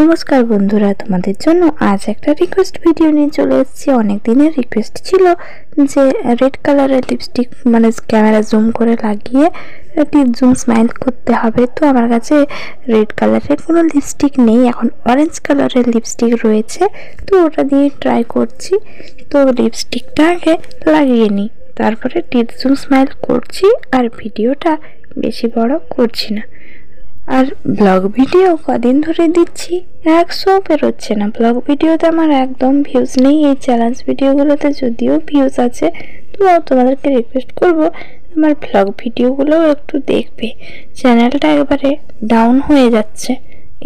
নমস্কার বন্ধুরা, তোমাদের জন্য আজ একটা রিকোয়েস্ট ভিডিও নিয়ে চলে এসেছি। অনেক দিনের রিকোয়েস্ট ছিল যে রেড কালারের লিপস্টিক মানে ক্যামেরা জুম করে লাগিয়ে একটি জুম স্মাইল করতে হবে। তো আমার কাছে রেড কালারের কোনো লিপস্টিক নেই, এখন অরেঞ্জ কালারের লিপস্টিক রয়েছে। তো ওটা দিয়ে ট্রাই করছি। তো লিপস্টিকটা আগে লাগিয়ে নিই। তারপরে টিপ জুম স্মাইল করছি আর ভিডিওটা বেশি বড় করছি না। আর ব্লগ ভিডিও কদিন ধরে দিচ্ছি? একশো বেরোচ্ছে না। ব্লগ ভিডিওতে আমার একদম ভিউজ নেই। এই চ্যালেঞ্জ ভিডিওগুলোতে যদিও ভিউজ আছে তো তোমাদেরকে রিকোয়েস্ট করব, আমার ব্লগ ভিডিওগুলোও একটু দেখবে। চ্যানেলটা একবারে ডাউন হয়ে যাচ্ছে।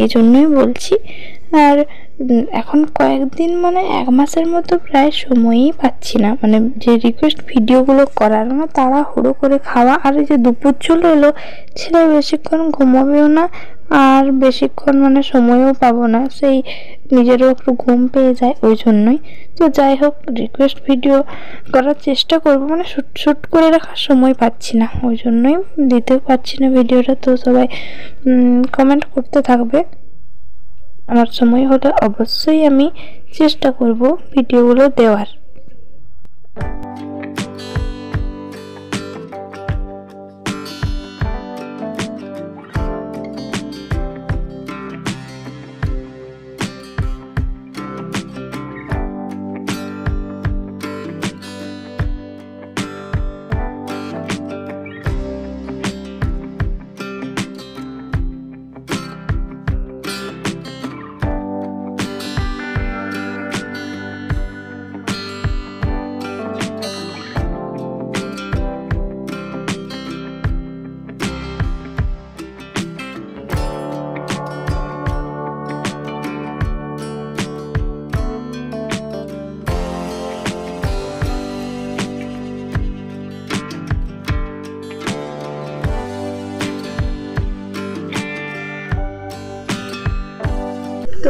এই জন্যই বলছি আর এখন কয়েকদিন মানে এক মাসের মতো প্রায় সময়ই পাচ্ছি না। মানে যে রিকোয়েস্ট ভিডিওগুলো করার না তারা হুড়ো করে খাওয়া, আর যে দুপুর চলে এলো ছেলে বেশিক্ষণ ঘুমাবেও না, আর বেশিক্ষণ মানে সময়ও পাবো না। সেই নিজেরও একটু ঘুম পেয়ে যায় ওই জন্যই। তো যাই হোক রিকোয়েস্ট ভিডিও করার চেষ্টা করব মানে শ্যুট শ্যুট করে রাখার সময় পাচ্ছি না। ওই জন্যই দিতেও পারছি না ভিডিওটা। তো সবাই কমেন্ট করতে থাকবে। আমার সময় হলে অবশ্যই আমি চেষ্টা করব ভিডিওগুলো দেওয়ার।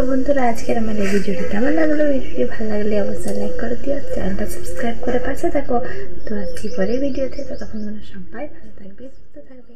বন্ধুরা, আজকের আমার এই ভিডিওটি কেমন লাগল? ভিডিওটি ভালো লাগলে অবশ্যই লাইক করে দিও চ্যানেলটা সাবস্ক্রাইব করে পাশে থাকো। তো আজকে পরের ভিডিওতে মানে সবাই ভালো থাকবে, সুস্থ থাকবে।